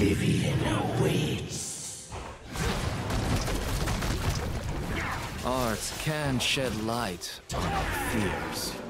Oblivion awaits. Art can shed light on our fears.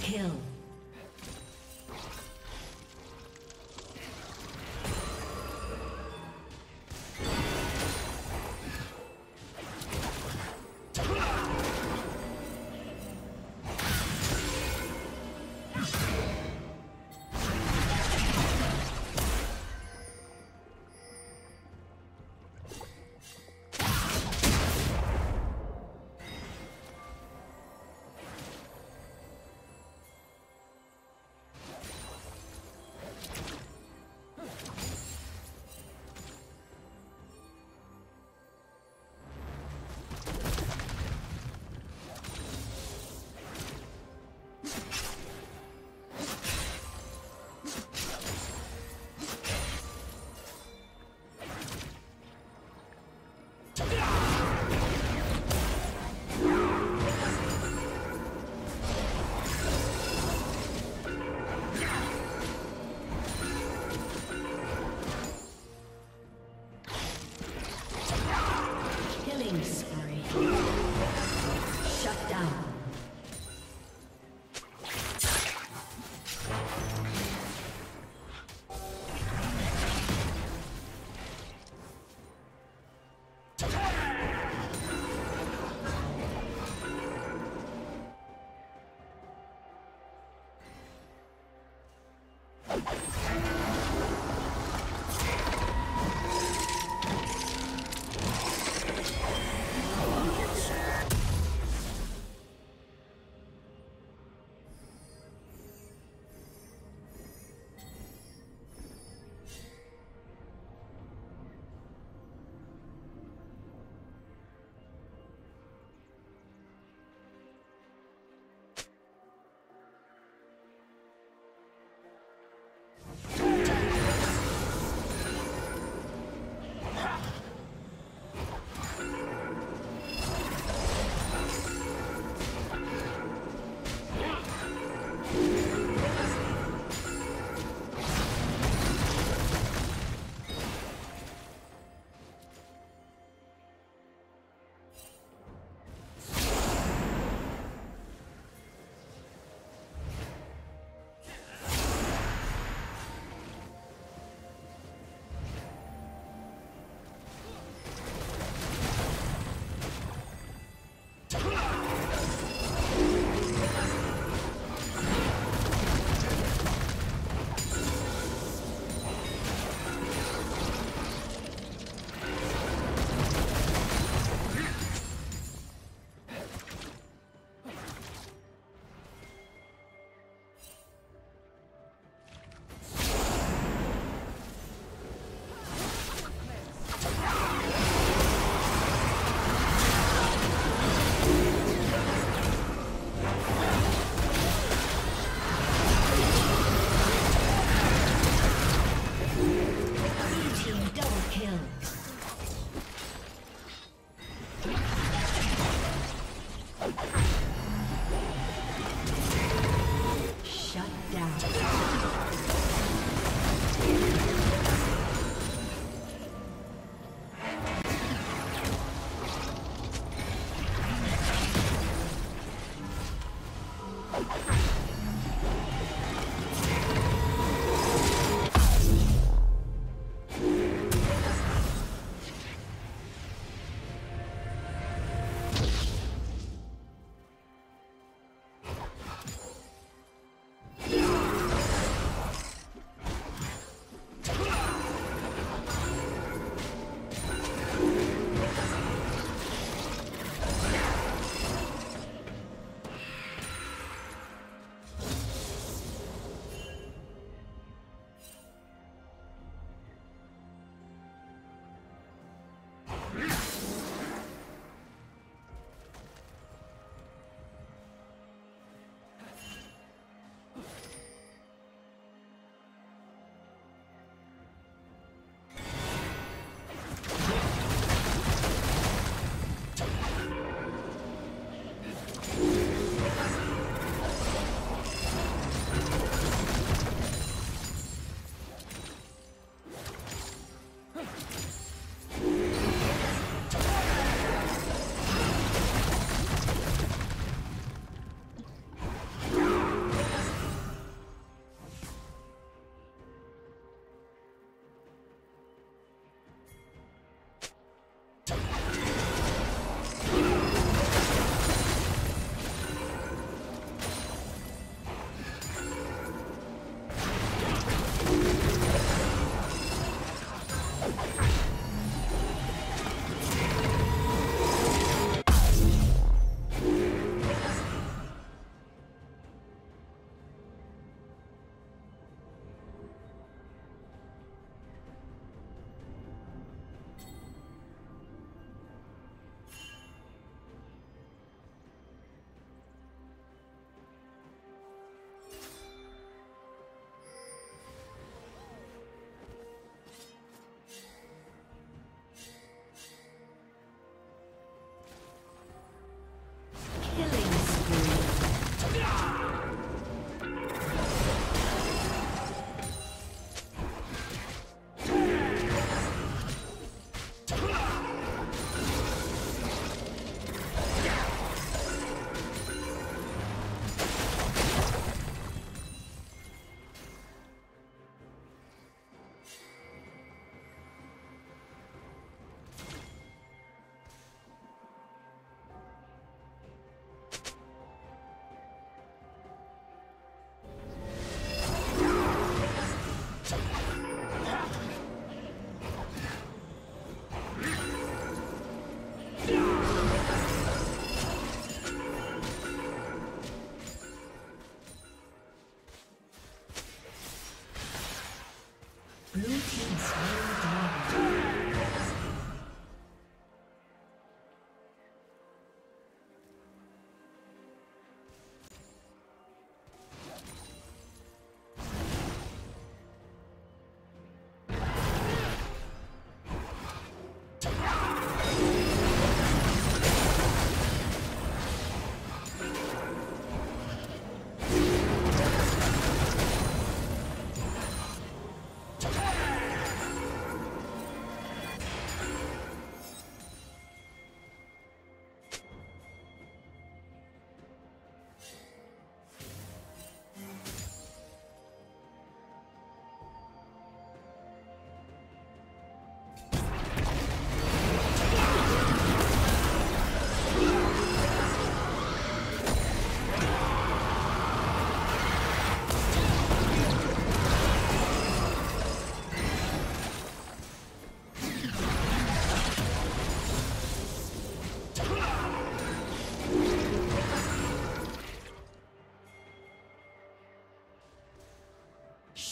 Kill.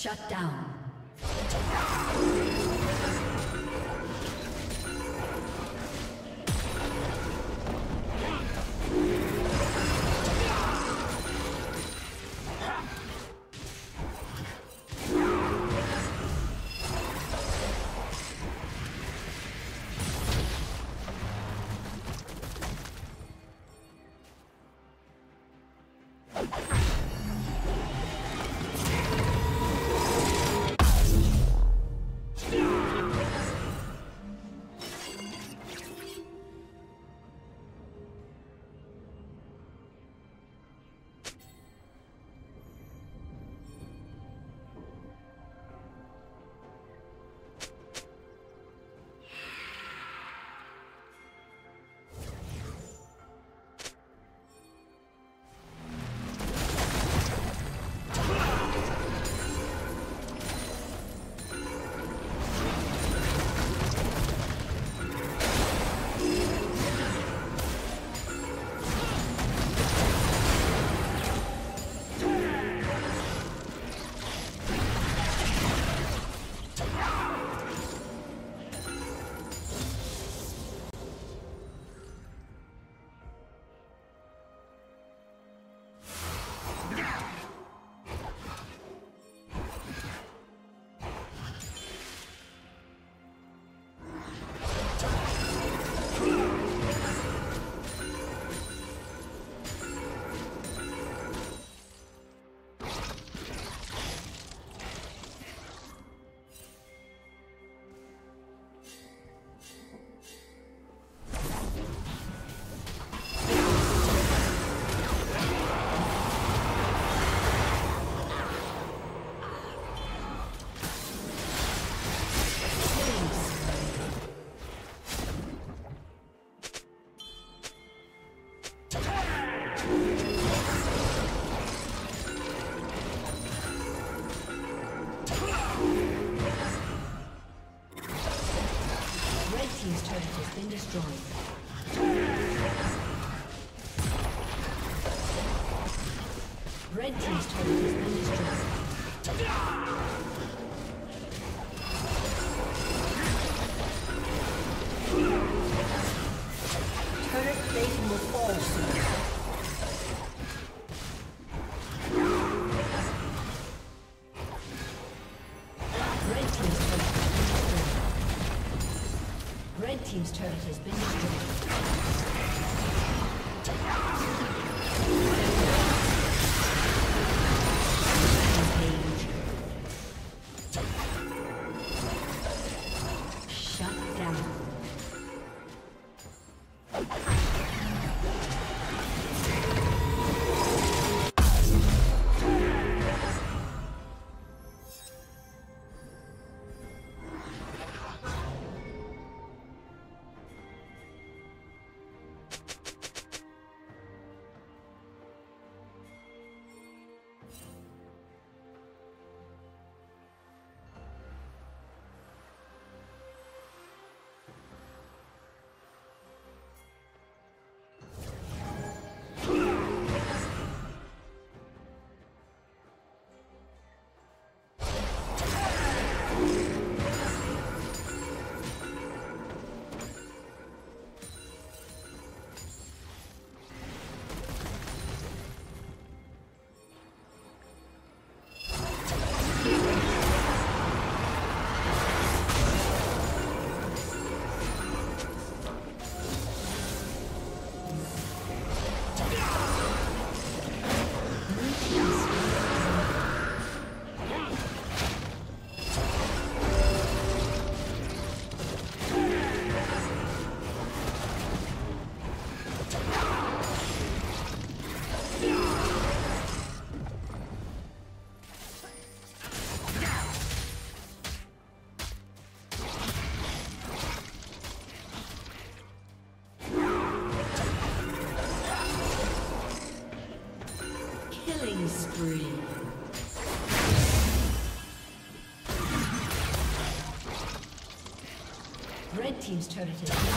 Shut down. Team's turret has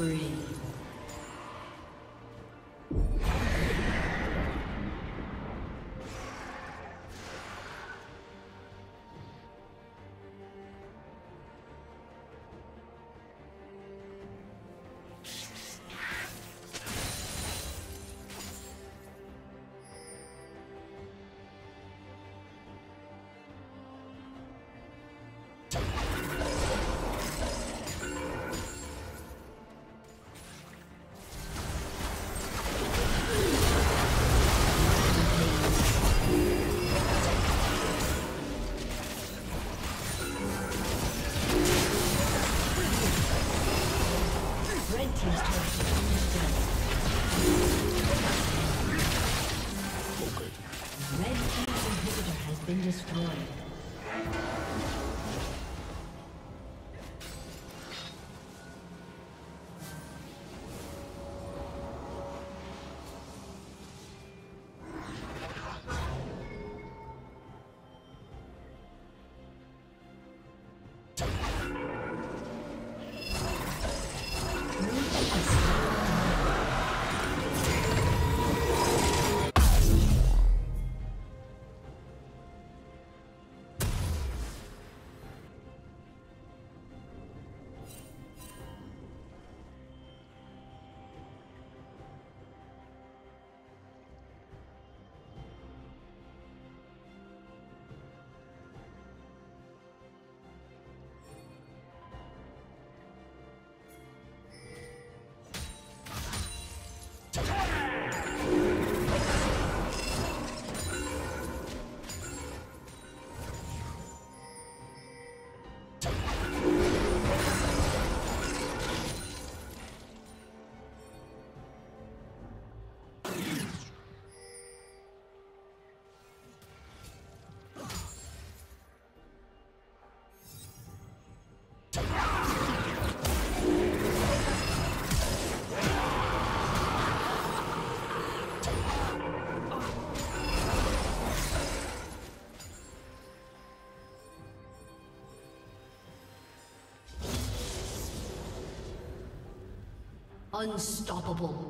spree. Unstoppable.